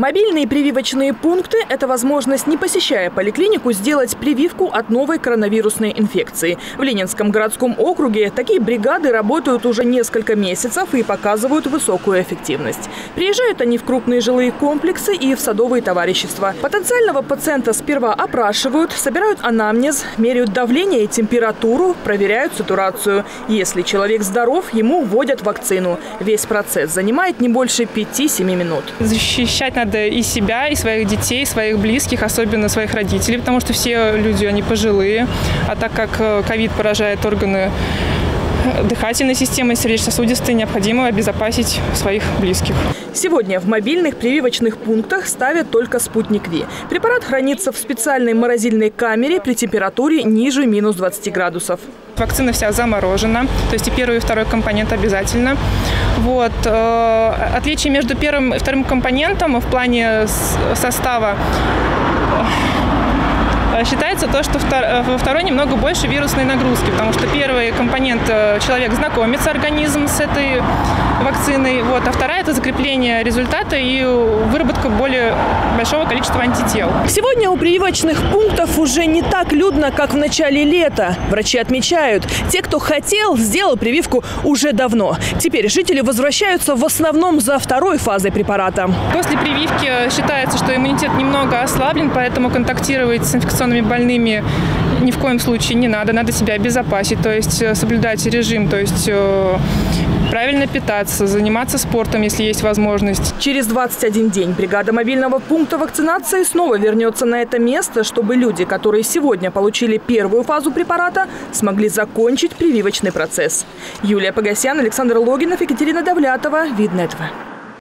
Мобильные прививочные пункты – это возможность, не посещая поликлинику, сделать прививку от новой коронавирусной инфекции. В Ленинском городском округе такие бригады работают уже несколько месяцев и показывают высокую эффективность. Приезжают они в крупные жилые комплексы и в садовые товарищества. Потенциального пациента сперва опрашивают, собирают анамнез, меряют давление и температуру, проверяют сатурацию. Если человек здоров, ему вводят вакцину. Весь процесс занимает не больше 5-7 минут. Защищать надо и себя, и своих детей, своих близких, особенно своих родителей, потому что все люди, они пожилые. А так как э, ковид поражает органы дыхательной системы, сердечно-сосудистой, необходимо обезопасить своих близких. Сегодня в мобильных прививочных пунктах ставят только «Спутник Ви». Препарат хранится в специальной морозильной камере при температуре ниже минус 20 градусов. Вакцина вся заморожена, то есть и первый, и второй компонент обязательно. Вот. Э, отличие между первым и вторым компонентом в плане состава Э, считается то, что э, во второй немного больше вирусной нагрузки, потому что первый компонент человек знакомится организм с этой вакциной, вот, а вторая это закрепление результата и выработка более большого количества антител. Сегодня у прививочных пунктов уже не так людно, как в начале лета. Врачи отмечают, те, кто хотел, сделал прививку уже давно. Теперь жители возвращаются в основном за второй фазой препарата. После прививки считается, что иммунитет немного ослаблен, поэтому контактировать с инфекционными больными ни в коем случае не надо, надо себя обезопасить, то есть э, соблюдать режим, то есть э, правильно питаться, заниматься спортом, если есть возможность. Через 21 день бригада мобильного пункта вакцинации снова вернется на это место, чтобы люди, которые сегодня получили первую фазу препарата, смогли закончить прививочный процесс. Юлия Погосян, Александр Логинов, Екатерина Давлятова. Видно этого.